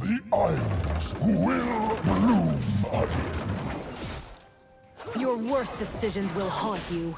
The Isles will bloom again. Your worst decisions will haunt you.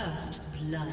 First blood.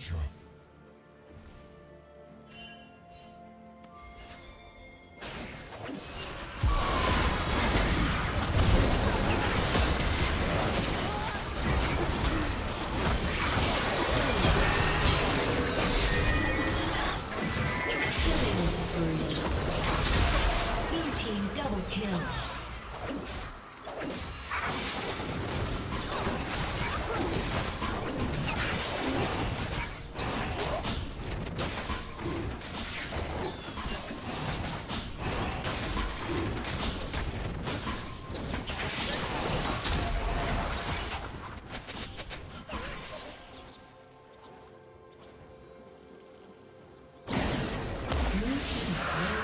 Gotcha. Yes.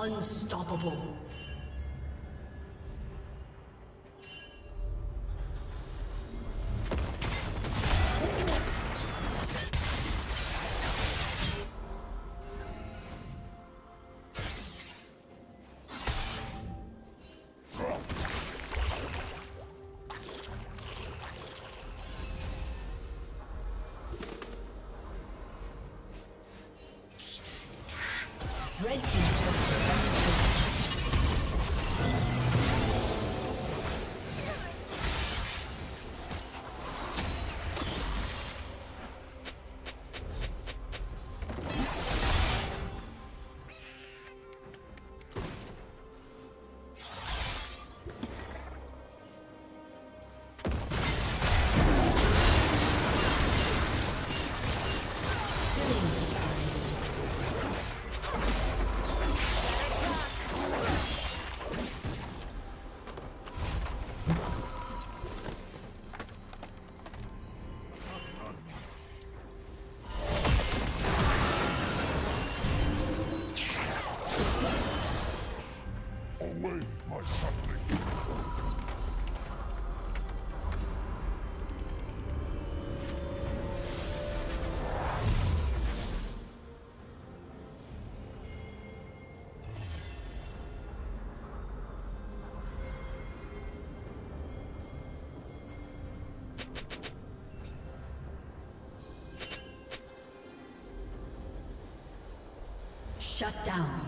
Unstoppable. Shut down.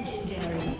Legendary.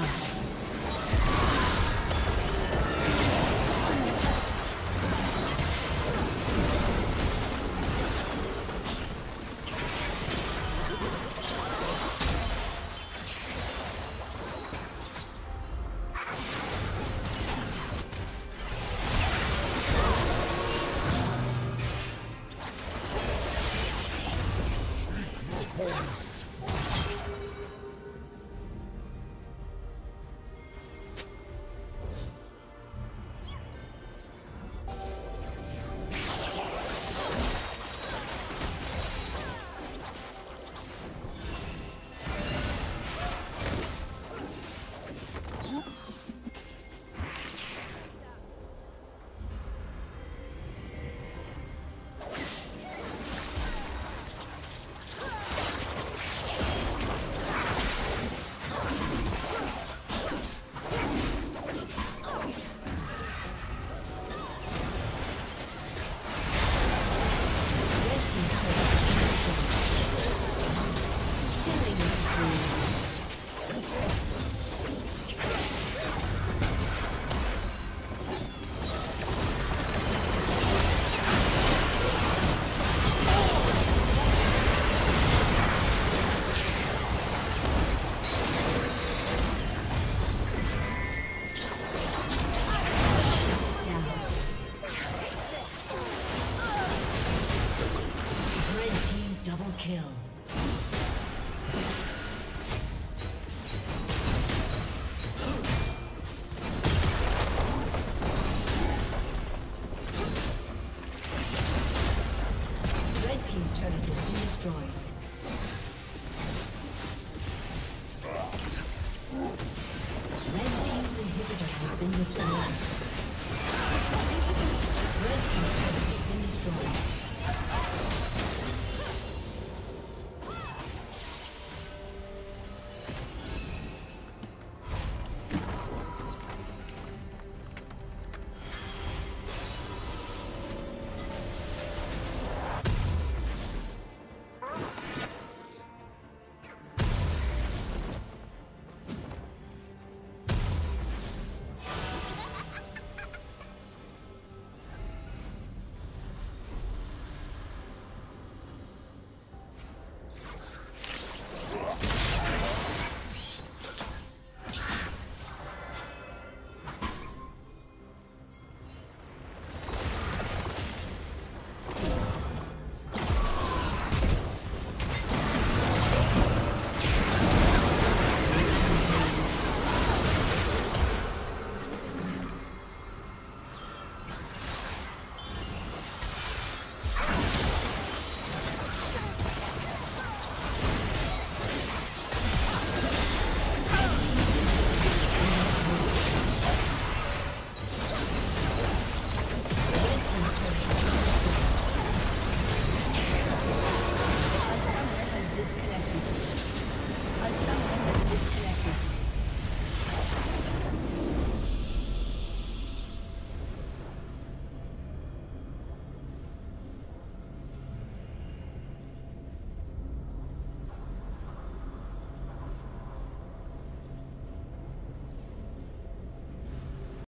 Shut